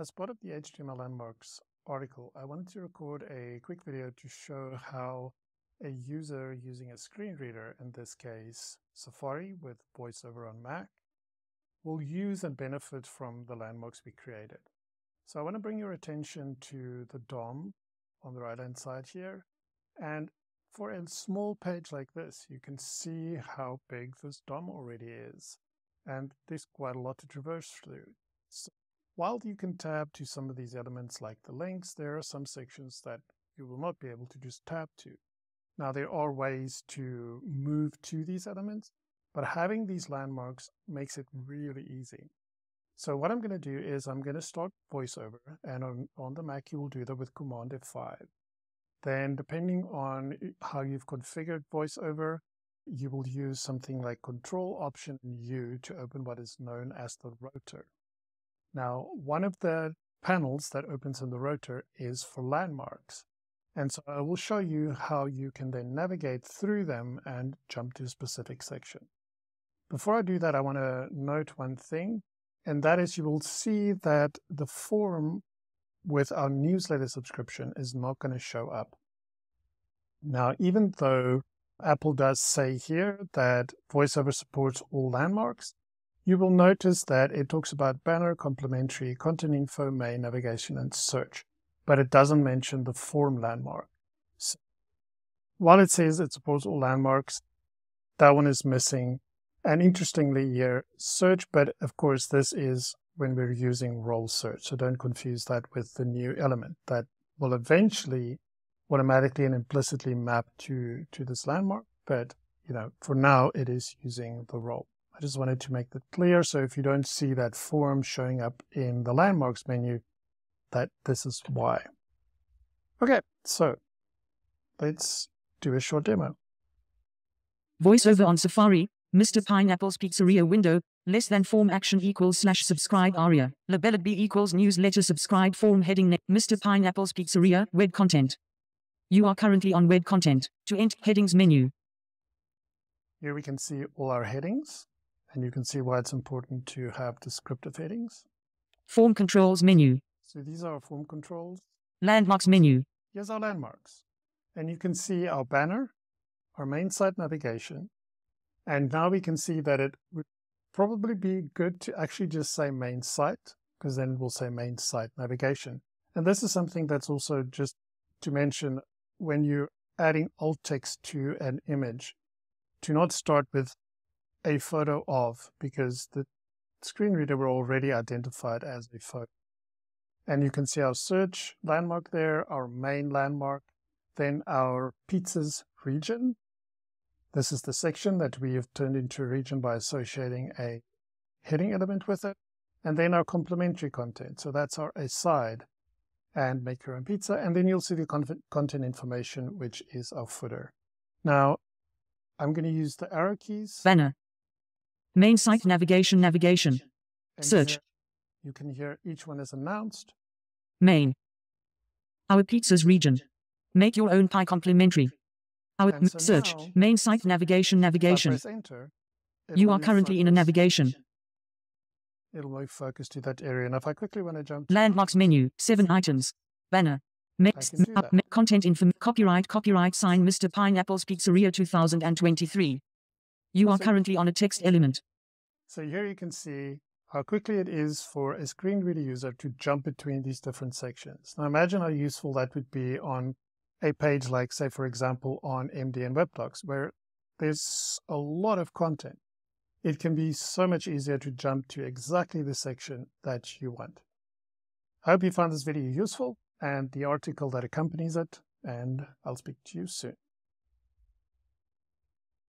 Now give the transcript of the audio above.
As part of the HTML landmarks article, I wanted to record a quick video to show how a user using a screen reader, in this case Safari with VoiceOver on Mac, will use and benefit from the landmarks we created. So I want to bring your attention to the DOM on the right hand side here. And for a small page like this, you can see how big this DOM already is. And there's quite a lot to traverse through. So while you can tab to some of these elements like the links, there are some sections that you will not be able to just tab to. Now, there are ways to move to these elements, but having these landmarks makes it really easy. So what I'm going to do is I'm going to start VoiceOver, and on, on the Mac, you will do that with Command F5. Then, depending on how you've configured VoiceOver, you will use something like Control Option U to open what is known as the rotor. Now, one of the panels that opens in the rotor is for landmarks. And so I will show you how you can then navigate through them and jump to a specific section. Before I do that, I want to note one thing, and that is you will see that the form with our newsletter subscription is not going to show up. Now, even though Apple does say here that VoiceOver supports all landmarks, you will notice that it talks about banner, complementary, content info, main, navigation, and search, but it doesn't mention the form landmark. So while it says it supports all landmarks, that one is missing. And interestingly here, search, but of course this is when we're using role search. So don't confuse that with the new element that will eventually automatically and implicitly map to, to this landmark. But, you know, for now it is using the role. I just wanted to make that clear. So if you don't see that form showing up in the landmarks menu, that this is why. Okay, so let's do a short demo. VoiceOver on Safari, Mr. Pineapple's Pizzeria window, less than form action equals slash subscribe aria, label B equals newsletter subscribe form heading Mr. Pineapple's Pizzeria, web content. You are currently on web content. To enter headings menu. Here we can see all our headings. And you can see why it's important to have descriptive headings. Form controls menu. So these are our form controls. Landmarks menu. Here's our landmarks. And you can see our banner, our main site navigation. And now we can see that it would probably be good to actually just say main site, because then we'll say main site navigation. And this is something that's also just to mention when you're adding alt text to an image, to not start with a photo of because the screen reader were already identified as a photo. And you can see our search landmark there, our main landmark, then our pizzas region. This is the section that we have turned into a region by associating a heading element with it. And then our complementary content. So that's our aside and make your own pizza. And then you'll see the content information, which is our footer. Now, I'm going to use the arrow keys. Banner. Main site navigation navigation. Search. here you can hear each one is announced. Main. Our pizzas region. Make your own pie complementary. Our so search. now, Main site navigation navigation. press enter, You are currently in a navigation. It'll move focus to that area. And if I quickly want to jump, Landmarks menu. Seven items. Banner. Mix, up, content info. Copyright. Copyright sign Mr. Pineapple's Pizzeria 2023. You are So- currently on a text element. So here you can see how quickly it is for a screen reader user to jump between these different sections. Now imagine how useful that would be on a page like, say, for example, on MDN Web Docs, where there's a lot of content. It can be so much easier to jump to exactly the section that you want. I hope you found this video useful and the article that accompanies it, and I'll speak to you soon.